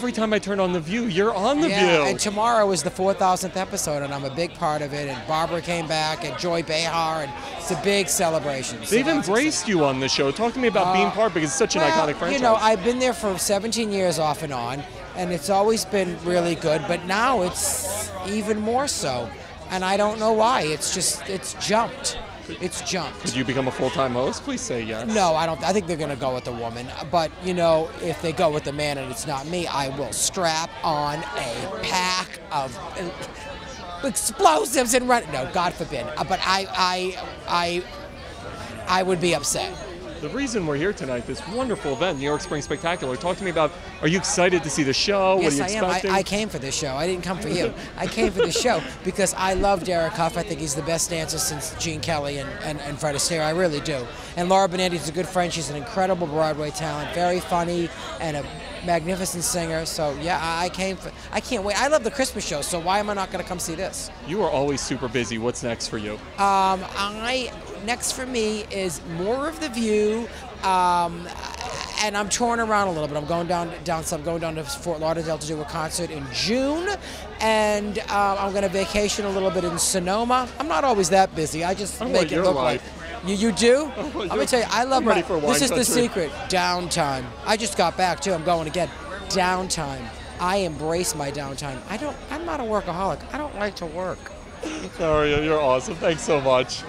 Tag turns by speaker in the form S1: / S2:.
S1: every time I turn on The View, you're on The
S2: yeah,
S1: View.
S2: and tomorrow is the 4,000th episode, and I'm a big part of it. And Barbara came back, and Joy Behar, and it's a big celebration.
S1: They've
S2: that's
S1: embraced you on the show. Talk to me about being uh, part because it's such an
S2: well,
S1: iconic franchise.
S2: You know, I've been there for 17 years off and on, and it's always been really good. But now it's even more so, and I don't know why. It's just it's jumped. It's jumped.
S1: Could you become a full-time host? Please say yes.
S2: No, I don't. I think they're going to go with the woman. But you know, if they go with the man and it's not me, I will strap on a pack of explosives and run. No, God forbid. But I, I, I, I would be upset.
S1: The reason we're here tonight, this wonderful event, New York Spring Spectacular. Talk to me about. Are you excited to see the show?
S2: yes,
S1: what are
S2: I
S1: you
S2: am. I. I came for this show. I didn't come for you. I came for the show because I love Derek Hough. I think he's the best dancer since Gene Kelly and, and, and Fred Astaire. I really do. And Laura Benanti's a good friend. She's an incredible Broadway talent, very funny, and a magnificent singer. So yeah, I, I came for. I can't wait. I love the Christmas show. So why am I not going to come see this?
S1: you are always super busy. What's next for you?
S2: Um, I next for me is more of the View. Um, and I'm touring around a little bit. I'm going down down some going down to Fort Lauderdale to do a concert in June, and um, I'm going to vacation a little bit in Sonoma. I'm not always that busy. I just
S1: I
S2: make it look
S1: life.
S2: like you. You do? I'm gonna tell you. I love
S1: I'm
S2: my.
S1: ready for wine
S2: This is the secret. Downtime. I just got back too. I'm going again. Downtime. I embrace my downtime. I don't. I'm not a workaholic. I don't like to work.
S1: Daria, you're awesome. Thanks so much.